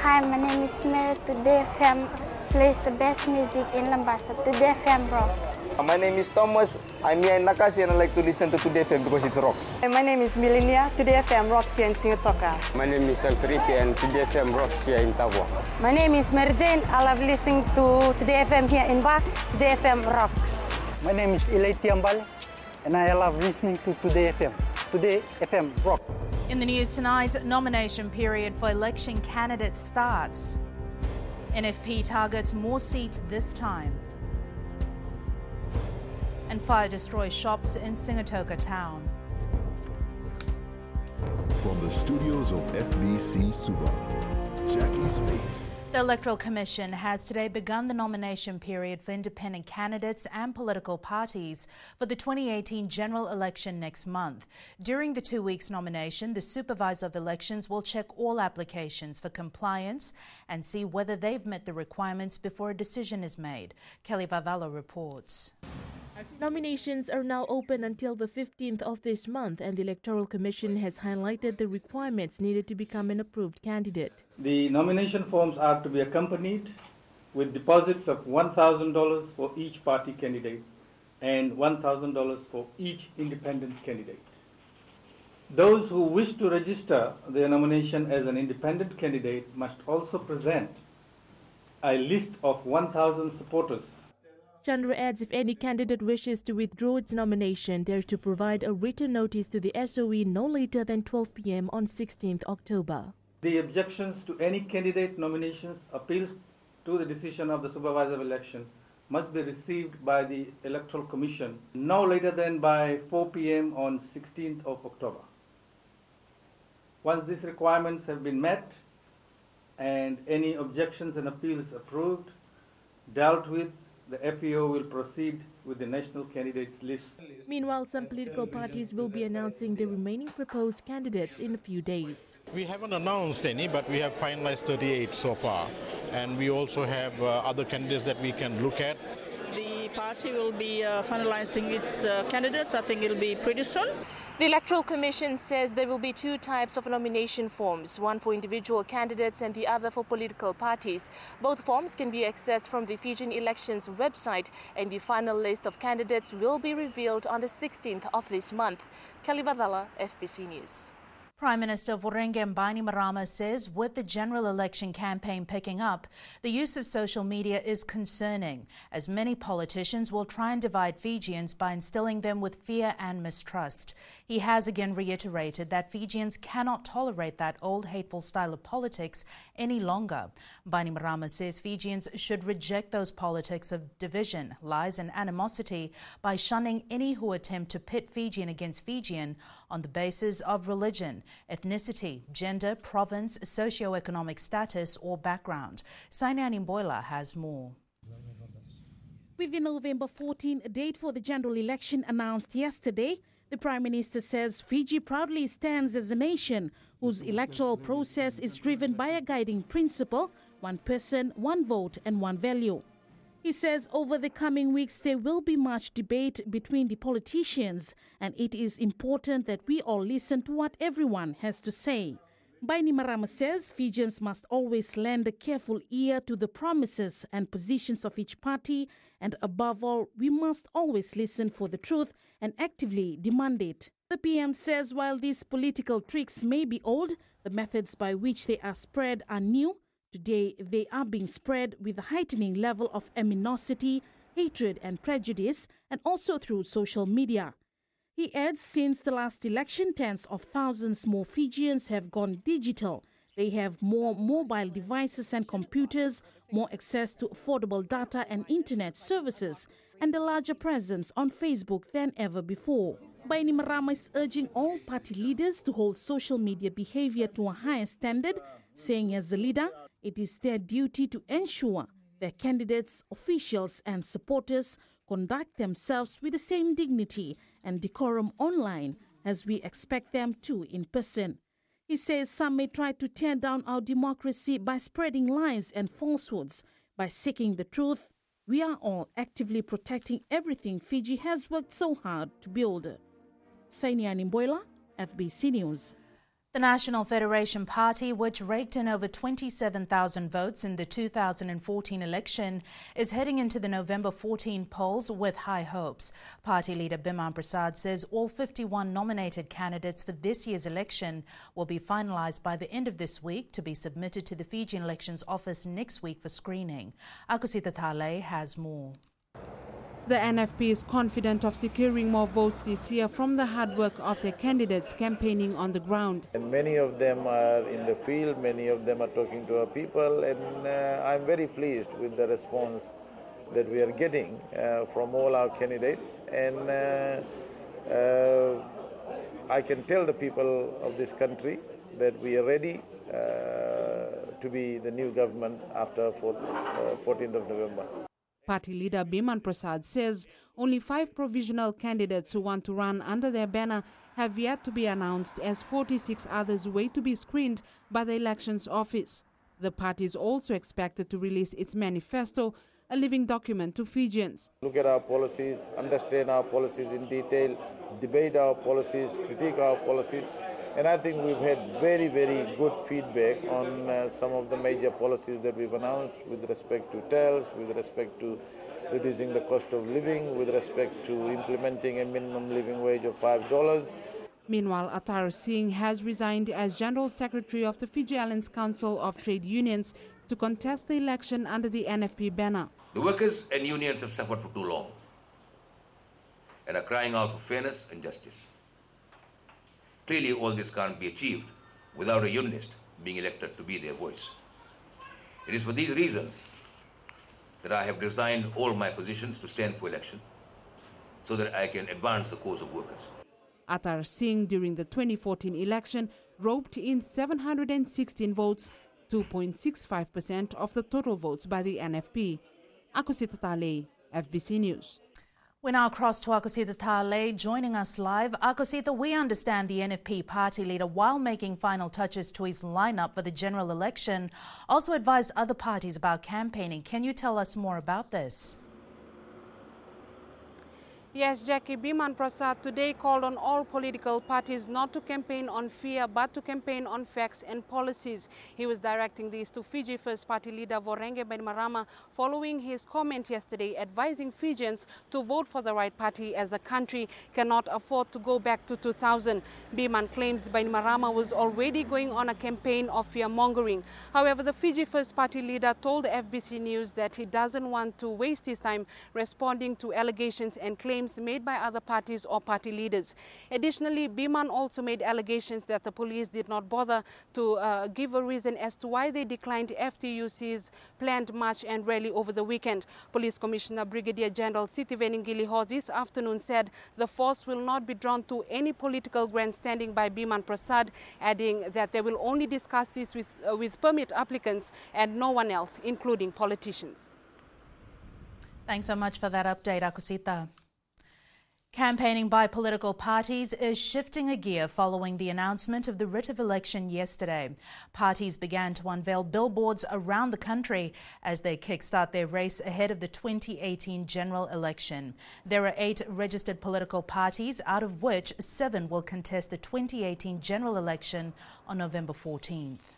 Hi, my name is Mary. Today FM plays the best music in Lambasa. Today FM rocks. Uh, my name is Thomas. I'm here in Nakasi and I like to listen to Today FM because it rocks. My name is Milenia. Today FM rocks here in Singatoka. My name is Alfripi and Today FM rocks here in Tavua. My name is Mary Jane. I love listening to Today FM here in Ba. Today FM rocks. My name is Ilay Tiambal and I love listening to Today FM. Today FM rock. In the news tonight, nomination period for election candidates starts. NFP targets more seats this time. And fire destroys shops in Singatoka town. From the studios of FBC Suva, Jackie Smith. The Electoral Commission has today begun the nomination period for independent candidates and political parties for the 2018 general election next month. During the two weeks nomination, the Supervisor of Elections will check all applications for compliance and see whether they've met the requirements before a decision is made. Kelly Vavala reports. Nominations are now open until the 15th of this month, and the Electoral Commission has highlighted the requirements needed to become an approved candidate. The nomination forms are to be accompanied with deposits of $1,000 for each party candidate and $1,000 for each independent candidate. Those who wish to register their nomination as an independent candidate must also present a list of 1,000 supporters Chandra adds if any candidate wishes to withdraw its nomination, they are to provide a written notice to the SOE no later than 12 p.m. on 16th October. The objections to any candidate nominations, appeals to the decision of the supervisor of election must be received by the Electoral Commission no later than by 4 p.m. on 16th of October. Once these requirements have been met and any objections and appeals approved, dealt with, the FEO will proceed with the national candidates list. Meanwhile, some political parties will be announcing the remaining proposed candidates in a few days. We haven't announced any, but we have finalized 38 so far. And we also have uh, other candidates that we can look at. The party will be uh, finalizing its uh, candidates. I think it'll be pretty soon. The Electoral Commission says there will be two types of nomination forms, one for individual candidates and the other for political parties. Both forms can be accessed from the Fijian Elections website and the final list of candidates will be revealed on the 16th of this month. Kelly Vadala, FBC News. Prime Minister Voreqe Bainimarama says with the general election campaign picking up, the use of social media is concerning, as many politicians will try and divide Fijians by instilling them with fear and mistrust. He has again reiterated that Fijians cannot tolerate that old hateful style of politics any longer. Bainimarama says Fijians should reject those politics of division, lies and animosity by shunning any who attempt to pit Fijian against Fijian on the basis of religion ethnicity, gender, province, socio-economic status or background. Sainian Imboila has more. With the November 14 date for the general election announced yesterday, the Prime Minister says Fiji proudly stands as a nation whose electoral process is driven by a guiding principle one person, one vote, and one value. He says over the coming weeks there will be much debate between the politicians, and it is important that we all listen to what everyone has to say. Bainimarama says Fijians must always lend a careful ear to the promises and positions of each party, and above all, we must always listen for the truth and actively demand it. The PM says while these political tricks may be old, the methods by which they are spread are new Today, they are being spread with a heightening level of animosity, hatred, and prejudice, and also through social media. He adds since the last election, tens of thousands more Fijians have gone digital. They have more mobile devices and computers, more access to affordable data and internet services, and a larger presence on Facebook than ever before. Bainimarama is urging all party leaders to hold social media behavior to a higher standard, saying as a leader, it is their duty to ensure their candidates, officials, and supporters conduct themselves with the same dignity and decorum online as we expect them to in person. He says some may try to tear down our democracy by spreading lies and falsehoods. By seeking the truth, we are all actively protecting everything Fiji has worked so hard to build. Sainian Imboila, FBC News. The National Federation Party, which raked in over 27,000 votes in the 2014 election, is heading into the November 14 polls with high hopes. Party leader Biman Prasad says all 51 nominated candidates for this year's election will be finalized by the end of this week to be submitted to the Fijian Elections Office next week for screening. Akosita Tale has more. The NFP is confident of securing more votes this year from the hard work of their candidates campaigning on the ground. And many of them are in the field, many of them are talking to our people, and uh, I'm very pleased with the response that we are getting uh, from all our candidates. And uh, uh I can tell the people of this country that we are ready uh, to be the new government after 14th uh, of November. Party leader Biman Prasad says only five provisional candidates who want to run under their banner have yet to be announced as 46 others wait to be screened by the elections office. The party is also expected to release its manifesto, a living document to Fijians. Look at our policies, understand our policies in detail, debate our policies, critique our policies, and I think we've had very, very good feedback on uh, some of the major policies that we've announced with respect to TELS, with respect to reducing the cost of living, with respect to implementing a minimum living wage of $5. Meanwhile, Attar Singh has resigned as General Secretary of the Fiji Islands Council of Trade Unions to contest the election under the NFP banner. The workers and unions have suffered for too long and are crying out for fairness and justice. Clearly, all this can't be achieved without a unionist being elected to be their voice. It is for these reasons that I have resigned all my positions to stand for election so that I can advance the cause of workers. Attar Singh, during the 2014 election, roped in 716 votes, 2.65% of the total votes by the NFP. Akosita Tale, FBC News. We now cross to Akosita Tale joining us live. Akosita, we understand the NFP party leader, while making final touches to his lineup for the general election, also advised other parties about campaigning. Can you tell us more about this? Yes, Jackie Biman Prasad today called on all political parties not to campaign on fear but to campaign on facts and policies. He was directing this to Fiji First Party leader Voreqe Bainimarama following his comment yesterday advising Fijians to vote for the right party as the country cannot afford to go back to 2000. Biman claims Bainimarama was already going on a campaign of fear-mongering. However, the Fiji First Party leader told FBC News that he doesn't want to waste his time responding to allegations and claims claims made by other parties or party leaders. Additionally, Biman also made allegations that the police did not bother to uh, give a reason as to why they declined FTUC's planned march and rally over the weekend. Police Commissioner Brigadier General Sitiveni Qiliho this afternoon said the force will not be drawn to any political grandstanding by Biman Prasad, adding that they will only discuss this with, uh, with permit applicants and no one else, including politicians. Thanks so much for that update, Akosita. Campaigning by political parties is shifting a gear following the announcement of the writ of election yesterday. Parties began to unveil billboards around the country as they kickstart their race ahead of the 2018 general election. There are eight registered political parties, out of which seven will contest the 2018 general election on November 14th.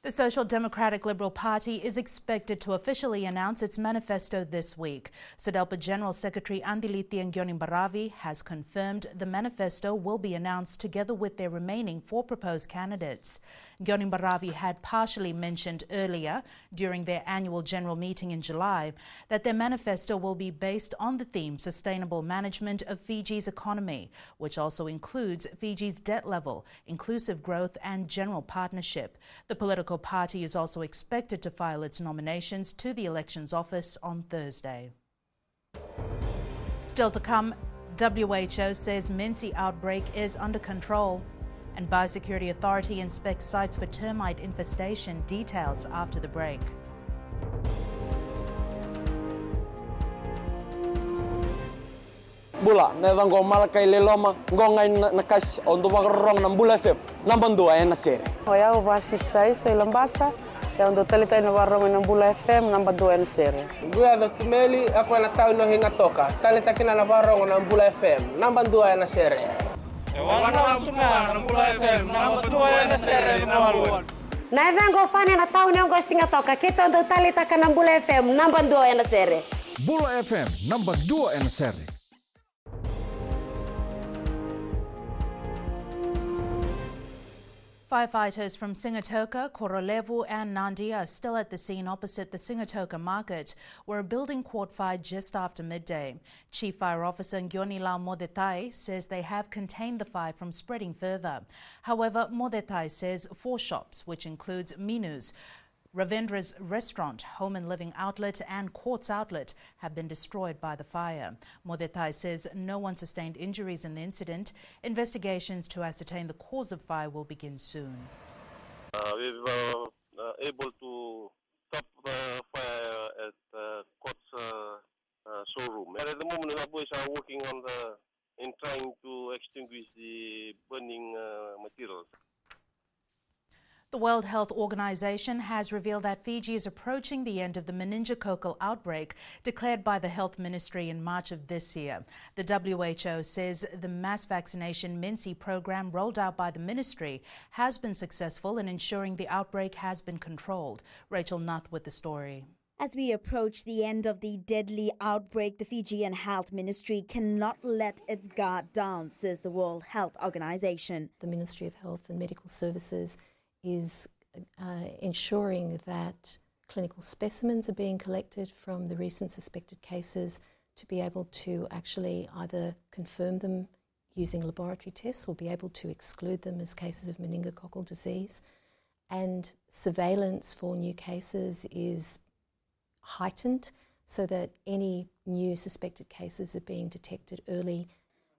The Social Democratic Liberal Party is expected to officially announce its manifesto this week. SODELPA General Secretary Andiliti Baravi has confirmed the manifesto will be announced together with their remaining four proposed candidates. Baravi had partially mentioned earlier during their annual general meeting in July that their manifesto will be based on the theme Sustainable Management of Fiji's Economy, which also includes Fiji's debt level, inclusive growth and general partnership. The political political party is also expected to file its nominations to the Elections Office on Thursday. Still to come, WHO says MenC outbreak is under control. And Biosecurity Authority inspects sites for termite infestation. Details after the break. bula neva ngo malaka ile loma go ngai na kas ondo ba rong na bula fe na bando a na sere oya o ba sit sai sai lombasa ya ondo tele tai na rong na bula fm na bando a na sere guya da tumeli ko na tau no hinga toka. Tale ta kina na rong na bula fm na bando a na sere e tunga na bula fm na bando a na sere na maluan na vengo fane na tau ne ngo e singa toka kita ondo tele takana bula fm na bando ay sere Bula FM, number 2 and. Firefighters from Singatoka, Korolevu, and Nandi are still at the scene opposite the Singatoka market, where a building caught fire just after midday. Chief Fire Officer Ngyonila Modetai says they have contained the fire from spreading further. However, Modetai says four shops, which includes Minu's, Ravendra's restaurant, home and living outlet, and Courts outlet have been destroyed by the fire. Modetai says no one sustained injuries in the incident. Investigations to ascertain the cause of fire will begin soon. Uh, we were uh, able to stop the fire at uh, Courts uh, uh, showroom. And at the moment, the boys are working on the in trying to extinguish the burning uh, materials. The World Health Organization has revealed that Fiji is approaching the end of the meningococcal outbreak declared by the Health Ministry in March of this year. The WHO says the mass vaccination MenC program rolled out by the ministry has been successful in ensuring the outbreak has been controlled. Rachel Nuth with the story. As we approach the end of the deadly outbreak, the Fijian Health Ministry cannot let its guard down, says the World Health Organization. The Ministry of Health and Medical Services is uh, ensuring that clinical specimens are being collected from the recent suspected cases to be able to actually either confirm them using laboratory tests or be able to exclude them as cases of meningococcal disease. And surveillance for new cases is heightened so that any new suspected cases are being detected early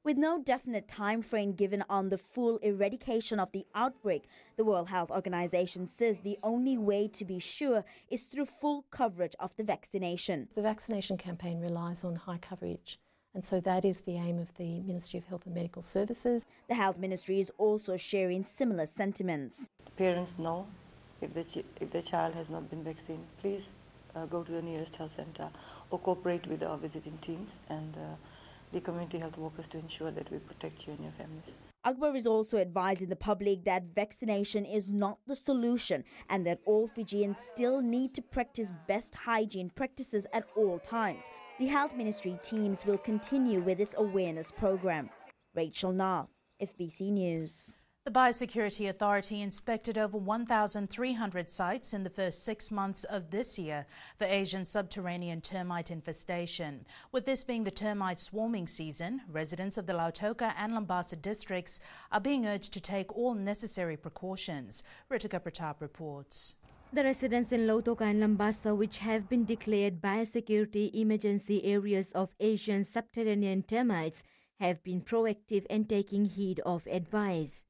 with no definite time frame given on the full eradication of the outbreak, the World Health Organization says the only way to be sure is through full coverage of the vaccination. The vaccination campaign relies on high coverage. And so that is the aim of the Ministry of Health and Medical Services. The Health Ministry is also sharing similar sentiments. Parents know if the, ch- if the child has not been vaccinated, please uh, go to the nearest health center or cooperate with our visiting teams and uh, the community health workers to ensure that we protect you and your families. Akbar is also advising the public that vaccination is not the solution and that all Fijians still need to practice best hygiene practices at all times. The Health Ministry teams will continue with its awareness program. Rachel North, FBC News. The Biosecurity Authority inspected over 1,300 sites in the first six months of this year for Asian subterranean termite infestation. With this being the termite swarming season, residents of the Lautoka and Lambasa districts are being urged to take all necessary precautions. Ritika Pratap reports. The residents in Lautoka and Lambasa, which have been declared biosecurity emergency areas of Asian subterranean termites, have been proactive and taking heed of advice.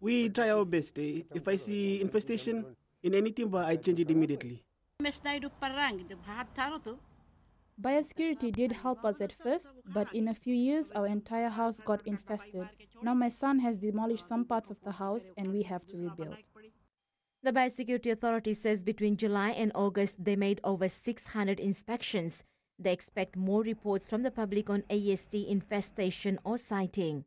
We try our best. Eh? If I see infestation in any timber, I change it immediately. Biosecurity did help us at first, but in a few years our entire house got infested. Now my son has demolished some parts of the house and we have to rebuild. The Biosecurity Authority says between July and August they made over 600 inspections. They expect more reports from the public on AST infestation or sighting.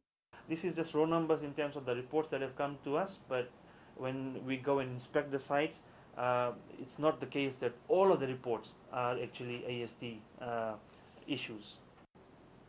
This is just raw numbers in terms of the reports that have come to us, but when we go and inspect the sites, uh, it's not the case that all of the reports are actually AST uh, issues.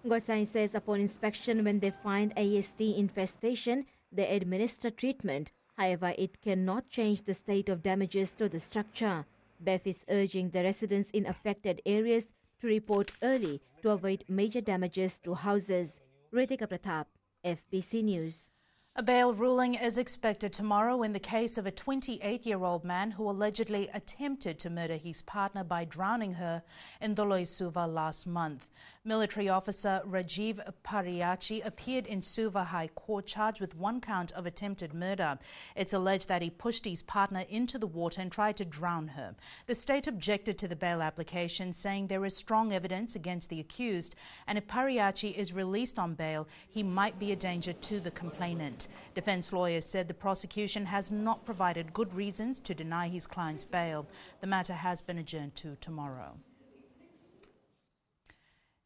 Gosai says upon inspection, when they find AST infestation, they administer treatment. However, it cannot change the state of damages to the structure. BAF is urging the residents in affected areas to report early to avoid major damages to houses. Ritika Pratap, FBC News. A bail ruling is expected tomorrow in the case of a 28 year old man who allegedly attempted to murder his partner by drowning her in Doloi Suva last month. Military officer Rajiv Pariachi appeared in Suva High Court charged with one count of attempted murder. It's alleged that he pushed his partner into the water and tried to drown her. The state objected to the bail application, saying there is strong evidence against the accused, and if Pariachi is released on bail, he might be a danger to the complainant. Defense lawyers said the prosecution has not provided good reasons to deny his client's bail. The matter has been adjourned to tomorrow.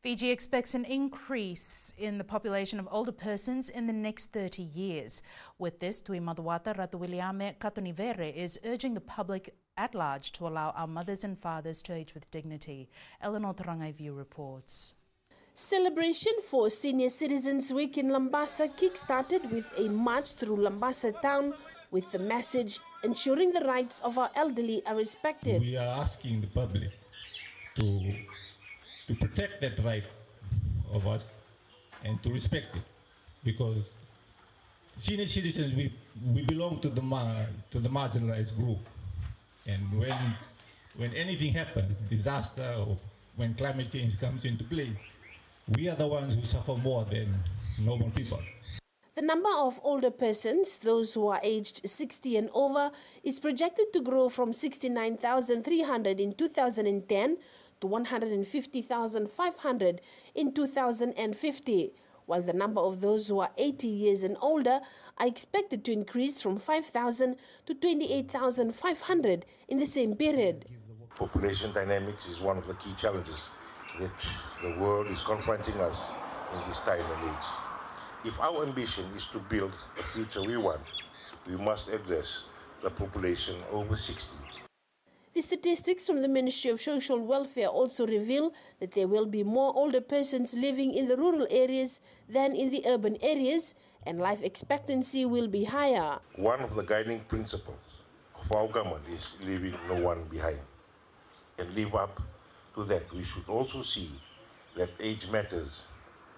Fiji expects an increase in the population of older persons in the next 30 years. With this, Tui Macuata Ratuwiliame Katonivere is urging the public at large to allow our mothers and fathers to age with dignity. Eleanor Tarangaivu reports. Celebration for Senior Citizens Week in Lambasa kick-started with a march through Lambasa town with the message ensuring the rights of our elderly are respected. We are asking the public to to protect that right of us and to respect it because senior citizens we, we belong to the to the marginalized group and when when anything happens disaster or when climate change comes into play we are the ones who suffer more than normal people the number of older persons, those who are aged 60 and over, is projected to grow from 69,300 in 2010 to 150,500 in 2050, while the number of those who are 80 years and older are expected to increase from 5,000 to 28,500 in the same period. Population dynamics is one of the key challenges that the world is confronting us in this time and age. If our ambition is to build the future we want, we must address the population over 60 the statistics from the Ministry of Social Welfare also reveal that there will be more older persons living in the rural areas than in the urban areas, and life expectancy will be higher. One of the guiding principles of our government is leaving no one behind. And live up to that, we should also see that age matters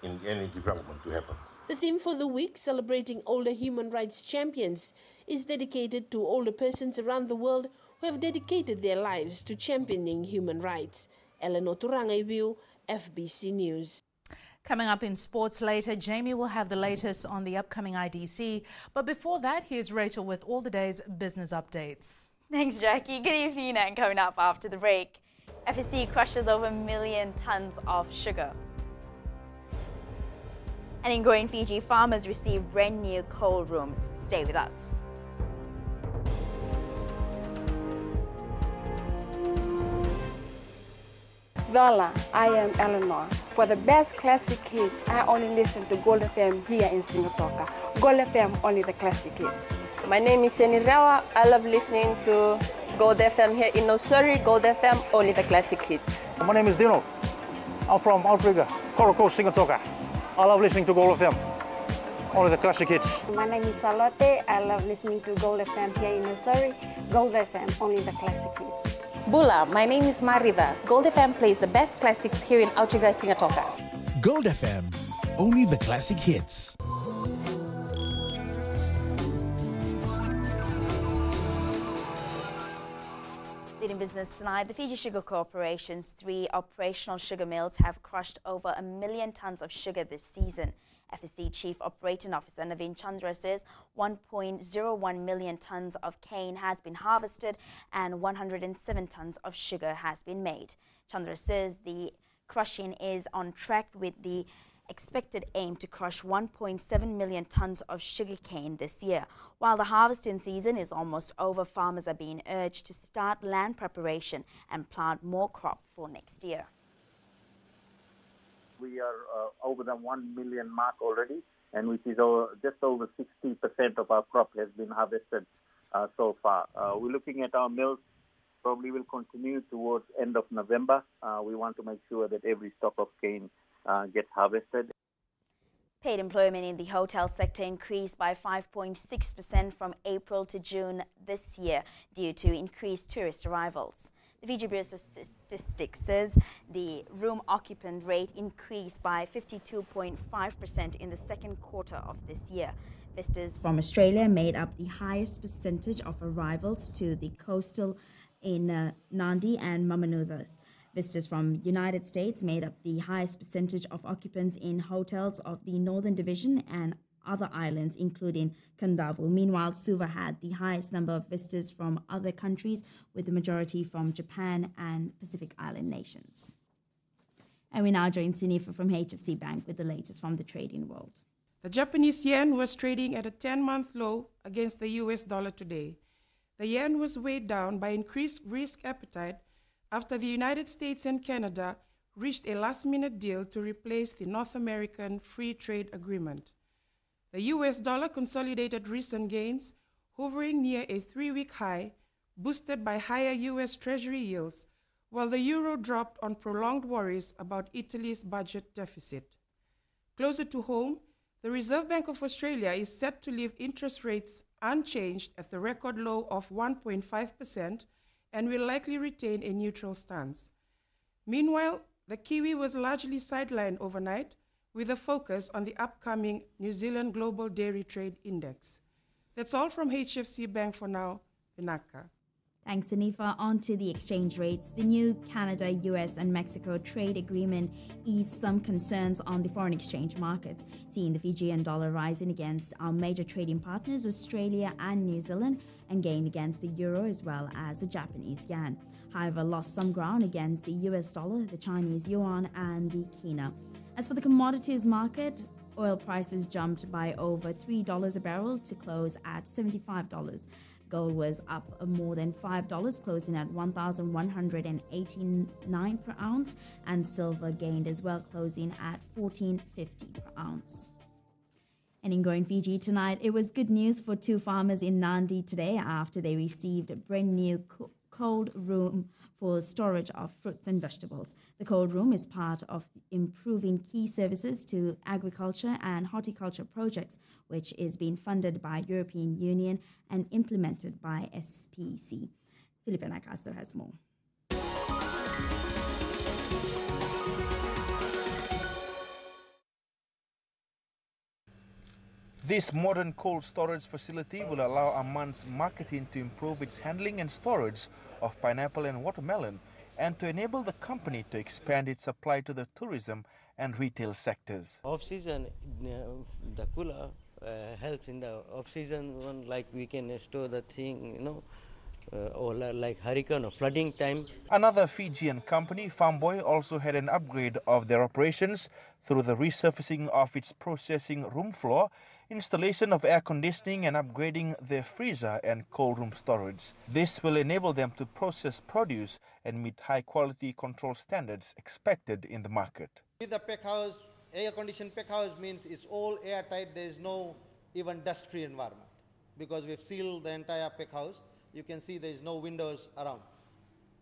in any development to happen. The theme for the week, celebrating older human rights champions, is dedicated to older persons around the world who have dedicated their lives to championing human rights. Eleanor Turangaibiu, FBC News. Coming up in sports later, Jamie will have the latest on the upcoming IDC. But before that, here's Rachel with all the day's business updates. Thanks, Jackie. Good evening, and coming up after the break. FSC crushes over a million tons of sugar. And in Growing Fiji, farmers receive brand new cold rooms. Stay with us. Lola, I am Eleanor. For the best classic hits, I only listen to Gold FM here in Singatoka. Gold FM, only the classic hits. My name is Seni Rawa. I love listening to Gold FM here in Nosuri. Gold FM, only the classic hits. My name is Dino. I'm from Outrigger, Coral Coast, Singatoka. I love listening to Gold FM. Only the classic hits. My name is Salote. I love listening to Gold FM here in Nosuri. Gold FM, only the classic hits. Bula, my name is Marida. Gold FM plays the best classics here in Outrigger, Singatoka. Gold FM, only the classic hits. Leading business tonight, the Fiji Sugar Corporation's three operational sugar mills have crushed over a million tons of sugar this season. FSC Chief Operating Officer Naveen Chandra says 1.01 million tons of cane has been harvested and 107 tons of sugar has been made. Chandra says the crushing is on track with the expected aim to crush 1.7 million tons of sugarcane this year. While the harvesting season is almost over, farmers are being urged to start land preparation and plant more crop for next year. We are uh, over the 1 million mark already, and which is just over 60% of our crop has been harvested uh, so far. Uh, we're looking at our mills probably will continue towards end of November. Uh, we want to make sure that every stock of cane uh, gets harvested. Paid employment in the hotel sector increased by 5.6% from April to June this year due to increased tourist arrivals. The Fiji Bureau of Statistics says the room occupant rate increased by 52.5% in the second quarter of this year. Visitors from Australia made up the highest percentage of arrivals to the coastal in uh, Nadi and Mamanuthas. Visitors from United States made up the highest percentage of occupants in hotels of the Northern Division and other islands, including Kandavu. Meanwhile, Suva had the highest number of visitors from other countries, with the majority from Japan and Pacific Island nations. And we now join Sinifa from HFC Bank with the latest from the trading world. The Japanese yen was trading at a 10 month low against the US dollar today. The yen was weighed down by increased risk appetite after the United States and Canada reached a last minute deal to replace the North American Free Trade Agreement. The US dollar consolidated recent gains, hovering near a three week high, boosted by higher US Treasury yields, while the euro dropped on prolonged worries about Italy's budget deficit. Closer to home, the Reserve Bank of Australia is set to leave interest rates unchanged at the record low of 1.5% and will likely retain a neutral stance. Meanwhile, the Kiwi was largely sidelined overnight with a focus on the upcoming New Zealand Global Dairy Trade Index. That's all from HFC Bank for now. Vinaka. Thanks, Anifa. On to the exchange rates. The new Canada, US, and Mexico trade agreement eased some concerns on the foreign exchange markets, seeing the Fijian dollar rising against our major trading partners, Australia and New Zealand, and gain against the euro as well as the Japanese yen. However, lost some ground against the US dollar, the Chinese yuan, and the kina. As for the commodities market, oil prices jumped by over $3 a barrel to close at $75. Gold was up more than $5, closing at 1,189 per ounce, and silver gained as well, closing at 1450 per ounce. And in Growing Fiji tonight, it was good news for two farmers in Nandi today after they received a brand new cold room for storage of fruits and vegetables. The cold room is part of improving key services to agriculture and horticulture projects, which is being funded by European Union and implemented by SPC. Felipe Nakaso has more. This modern cold storage facility will allow Aman's marketing to improve its handling and storage of pineapple and watermelon and to enable the company to expand its supply to the tourism and retail sectors. Off season, uh, the cooler uh, helps in the off season one, like we can store the thing, you know, uh, or like hurricane or flooding time. Another Fijian company, Farmboy, also had an upgrade of their operations through the resurfacing of its processing room floor installation of air conditioning and upgrading their freezer and cold room storage. This will enable them to process produce and meet high quality control standards expected in the market. With the pack house, air conditioned pack house means it's all airtight, there is no even dust free environment because we've sealed the entire pack house. You can see there is no windows around.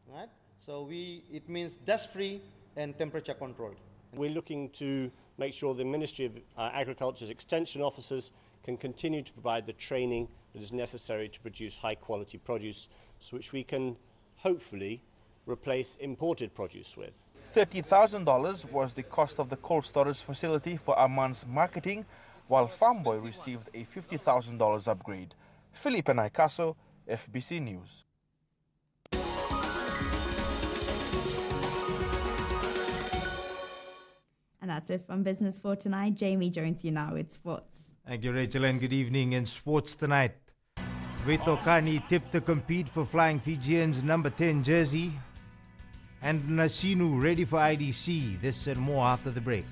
Right? So we, it means dust free and temperature controlled. We're looking to make sure the Ministry of uh, Agriculture's extension officers can continue to provide the training that is necessary to produce high quality produce, so which we can hopefully replace imported produce with. $30,000 was the cost of the cold storage facility for Aman's marketing, while Farmboy received a $50,000 upgrade. Felipe Naikaso, FBC News. And that's it from Business for tonight. Jamie joins you now with sports. Thank you, Rachel, and good evening in sports tonight. Veitokani tipped to compete for Flying Fijians number 10 jersey. And Nasinu ready for IDC. This and more after the break.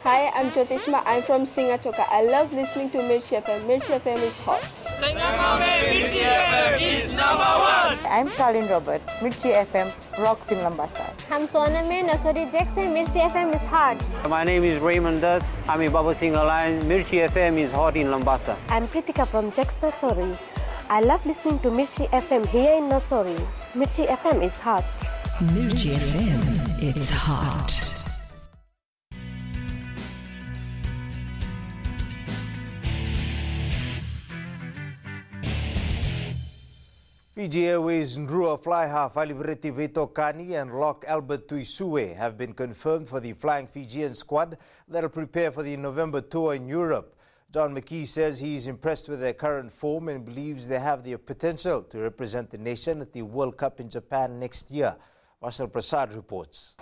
Hi, I'm Jyotishma. I'm from Singatoka. I love listening to Mirchi FM. Mirchi FM is hot. Mirchi FM is number one. I'm Charlene Robert. Mirchi FM rocks in Lambasa. I'm Soname Nasori Jackson. Mirchi FM is hot. My name is Raymond Dutt. I'm in Baba Singh Alliance. Mirchi FM is hot in Lambasa. I'm Pritika from Jax Nasori. I love listening to Mirchi FM here in Nasori. Mirchi FM is hot. Mirchi FM, it's hot. Fiji Airways Drua fly half Alivereti Veitokani and Lock Albert Tuisue have been confirmed for the Flying Fijian squad that will prepare for the November tour in Europe. John McKee says he is impressed with their current form and believes they have the potential to represent the nation at the World Cup in Japan next year. Marcel Prasad reports.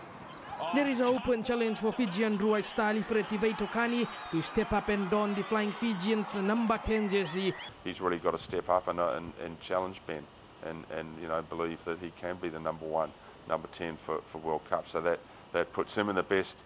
There is an open challenge for Fijian Drua Stali Freti Veitokani to step up and don the Flying Fijians number 10 jersey. He's really got to step up and, uh, and, and challenge Ben and, and you know believe that he can be the number one, number ten for, for World Cup. So that that puts him in the best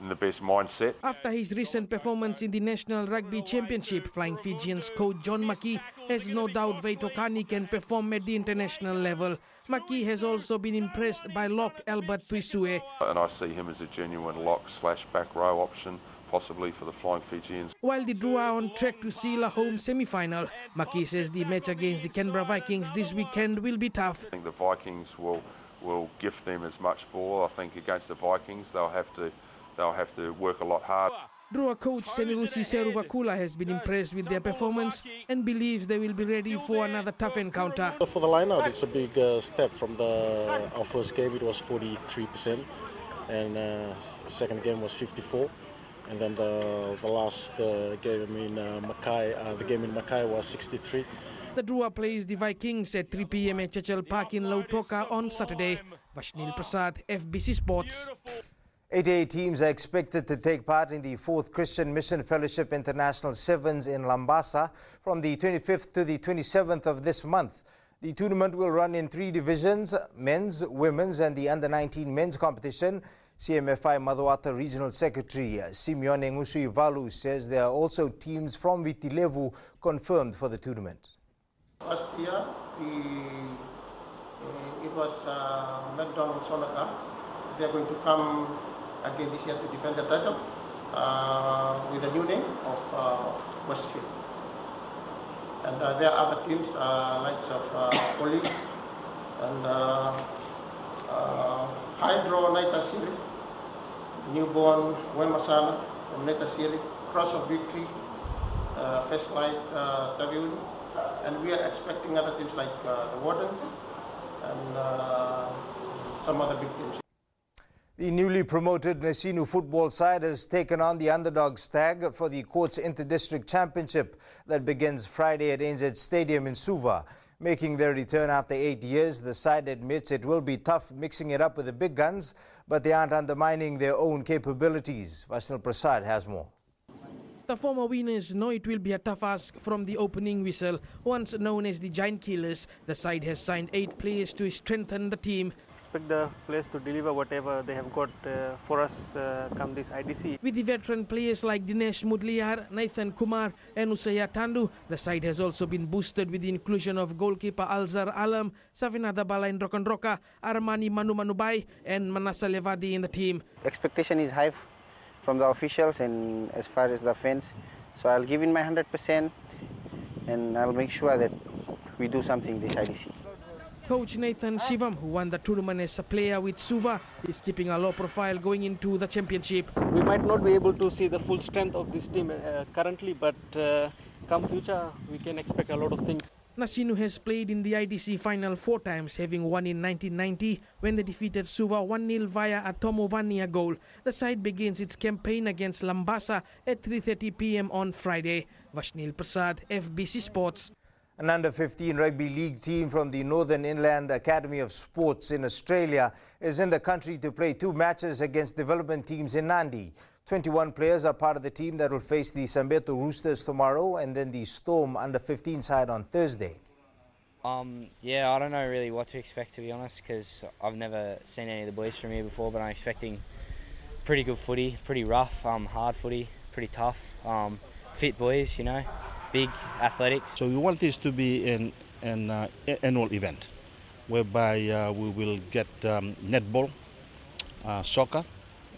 in the best mindset. After his recent performance in the National Rugby Championship, Flying Fijians coach John McKee has no doubt Veitokani can perform at the international level. McKee has also been impressed by lock Albert Tuisue. And I see him as a genuine lock slash back row option, possibly for the Flying Fijians. While the Drua are on track to seal a home semi-final, McKee says the match against the Canberra Vikings this weekend will be tough. I think the Vikings will will gift them as much ball. I think against the Vikings they'll have to they'll have to work a lot hard. Drua coach Senirusi Seruvakula has been impressed with their performance and believes they will be ready for another tough encounter. For the lineout, it's a big uh, step from the our first game. It was 43%, and uh, second game was 54, and then the the last uh, game in uh, Mackay, uh, the game in Mackay was 63. The Drua plays the Vikings at 3 p.m. at Churchill Park in Lautoka on Saturday. Vashnil Prasad, FBC Sports. 88 teams are expected to take part in the 4th Christian Mission Fellowship International Sevens in Lambasa from the 25th to the 27th of this month. The tournament will run in three divisions, men's, women's and the under-19 men's competition. CMFI Macuata Regional Secretary Simeone Ngusui Valu says there are also teams from Vitilevu confirmed for the tournament. Last year, the, uh, it was uh, McDonald's Sonaga. They are going to come again this year to defend the title uh, with a new name of uh, Westfield. And uh, there are other teams, uh, likes of uh, Police and uh, uh, Hydro Naita Siri, Newborn Wemasana from Naita Siri, Cross of Victory, uh, First Light uh, Taviuli. And we are expecting other teams like uh, the Wardens and uh, some other big teams. The newly promoted Nasinu football side has taken on the underdog stag for the Courts Inter-District Championship that begins Friday at ANZ Stadium in Suva. Making their return after eight years, the side admits it will be tough mixing it up with the big guns, but they aren't undermining their own capabilities. Vashnil Prasad has more. The former winners know it will be a tough ask from the opening whistle. Once known as the Giant Killers, the side has signed eight players to strengthen the team. Expect the players to deliver whatever they have got uh, for us uh, come this IDC. With the veteran players like Dinesh Mudliar, Nathan Kumar, and Usaya Tandu, the side has also been boosted with the inclusion of goalkeeper Alzar Alam, Safinada Balain Rokanroka, Armani Manu Manubai, and Manasa Levadi in the team. expectation is high from the officials and as far as the fans. So I'll give in my 100% and I'll make sure that we do something this IDC. Coach Nathan Shivam, who won the tournament as a player with Suva, is keeping a low profile going into the championship. We might not be able to see the full strength of this team uh, currently, but uh, come future, we can expect a lot of things. Nasinu has played in the IDC final four times, having won in 1990 when they defeated Suva 1-0 via a Tomovania goal. The side begins its campaign against Lambasa at 3.30 p.m. on Friday. Vashnil Prasad, FBC Sports. An under 15 rugby league team from the Northern Inland Academy of Sports in Australia is in the country to play two matches against development teams in Nandi. 21 players are part of the team that will face the Sambeto Roosters tomorrow and then the Storm under 15 side on Thursday. Um, yeah, I don't know really what to expect to be honest because I've never seen any of the boys from here before, but I'm expecting pretty good footy, pretty rough, um, hard footy, pretty tough, um, fit boys, you know, big athletics. So we want this to be an, an uh, annual event whereby uh, we will get um, netball, uh, soccer,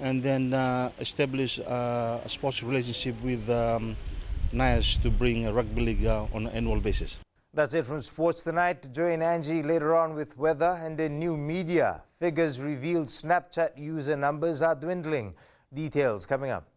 and then uh, establish uh, a sports relationship with um, NIAS to bring a rugby league uh, on an annual basis. That's it from sports tonight. Join Angie later on with weather and then new media. Figures revealed Snapchat user numbers are dwindling. Details coming up.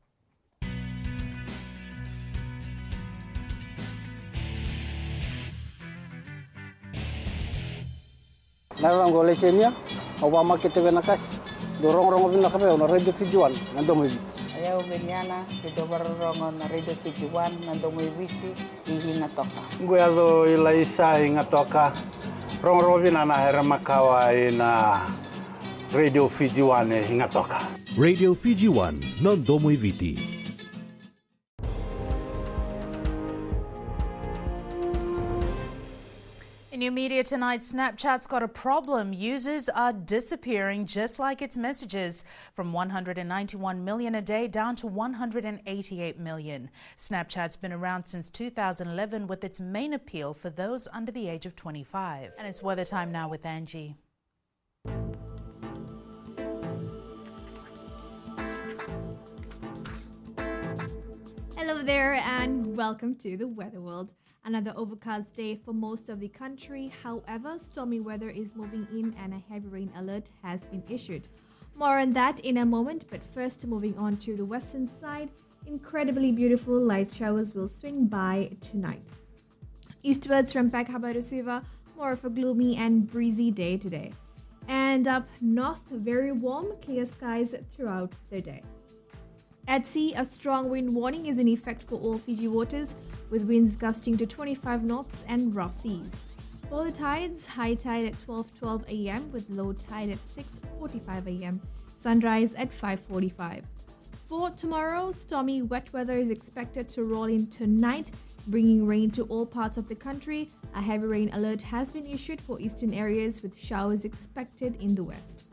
Nama gole senia, obama kitebe nakas dorongorongo binakabe ona radio fijuan. Nandomoibit ayau beniana dodobarongo na radio fijuan nandomoibisi ihina toka. Ila isa inga toka. Rongorongo binana hera makawa ina e radio fijuan hinga toka. Radio Fiji One nanti fijuan nandomoibiti new media tonight, Snapchat's got a problem. Users are disappearing just like its messages from 191 million a day down to 188 million. Snapchat's been around since 2011 with its main appeal for those under the age of 25. And it's weather time now with Angie. There, and welcome to the Weather World. Another overcast day for most of the country. However, stormy weather is moving in, and a heavy rain alert has been issued. More on that in a moment, but first, moving on to the western side, incredibly beautiful light showers will swing by tonight. Eastwards from Pakaba to Suva, more of a gloomy and breezy day today. And up north, very warm, clear skies throughout the day. At sea, a strong wind warning is in effect for all Fiji waters, with winds gusting to 25 knots and rough seas. For the tides, high tide at 12:12 a.m. with low tide at 6:45 a.m. Sunrise at 5:45. For tomorrow, stormy wet weather is expected to roll in tonight, bringing rain to all parts of the country. A heavy rain alert has been issued for eastern areas with showers expected in the west.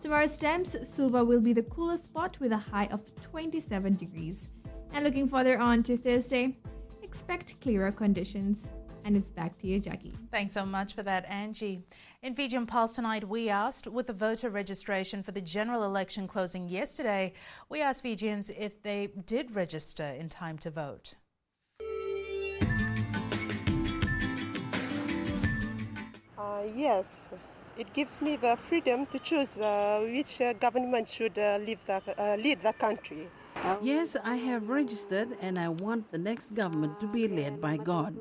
Tomorrow's temps, Suva will be the coolest spot with a high of 27 degrees. And looking further on to Thursday, expect clearer conditions. And it's back to you, Jackie. Thanks so much for that, Angie. In Fijian Pulse tonight, we asked, with the voter registration for the general election closing yesterday, we asked Fijians if they did register in time to vote. Uh, yes, it gives me the freedom to choose uh, which uh, government should uh, lead, the, uh, lead the country. Yes, I have registered and I want the next government to be led by God.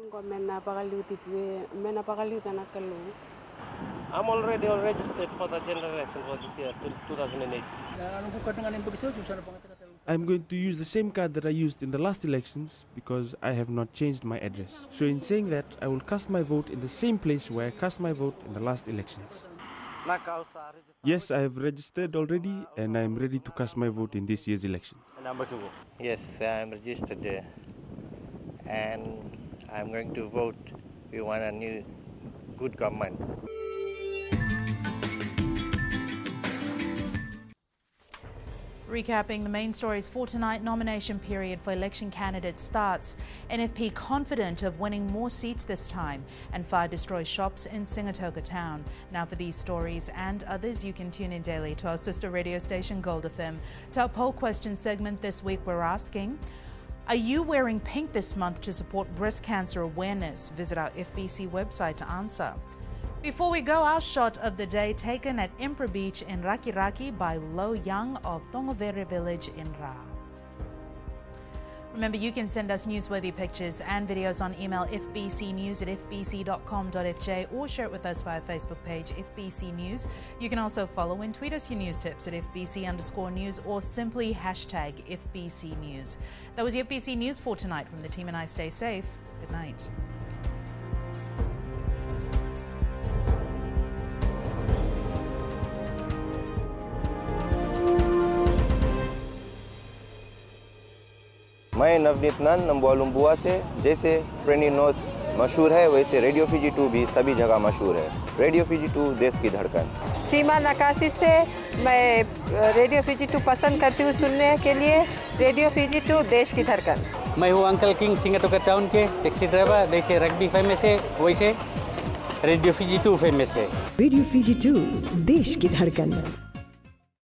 I'm already registered for the general election for this year, 2008. I'm going to use the same card that I used in the last elections because I have not changed my address. So, in saying that, I will cast my vote in the same place where I cast my vote in the last elections. Yes, I have registered already and I am ready to cast my vote in this year's elections. Yes, I'm registered there. And I'm going to vote. We want a new, good government. Recapping the main stories for tonight, nomination period for election candidates starts. NFP confident of winning more seats this time, and fire destroys shops in Sigatoka town. Now, for these stories and others, you can tune in daily to our sister radio station Gold FM. To our poll question segment this week, we're asking. Are you wearing pink this month to support breast cancer awareness? Visit our FBC website to answer. Before we go, our shot of the day taken at Impra Beach in Raki Raki by Lo Young of Tongovere Village in Ra. Remember, you can send us newsworthy pictures and videos on email fbcnews at fbc.com.fj or share it with us via Facebook page FBC News. You can also follow and tweet us your news tips at FBC underscore news or simply hashtag FBC News. That was your FBC News for tonight from the team and I. Stay safe. Good night. मैं नवनीत नंद नम्बुआ से जैसे प्रेनी note मशहूर है वैसे radio Fiji to भी सभी जगह मशहूर है। रेडियो फीजी टू देश की धड़कन। सीमा नकाशी से मैं रेडियो फीजी टू पसंद करती हूँ सुनने के लिए। रेडियो फीजी टू देश की धड़कन। मैं हूँ अंकल किंग सिंगटोका टाउन के टैक्सी ड्राइवर जैसे रग्बी फ़ेमस है वैसे रेडियो फिजी टू फ़ेमस है। रेडियो फीजी टू देश की धड़कन।